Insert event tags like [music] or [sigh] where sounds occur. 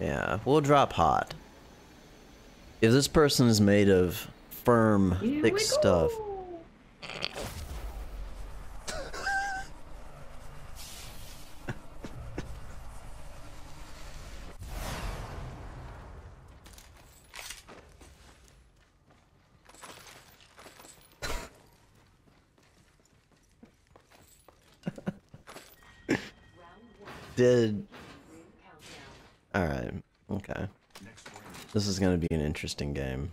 Yeah, we'll drop hot. If this person is made of firm, Here thick stuff. [laughs] Did. Alright, okay. This is gonna be an interesting game.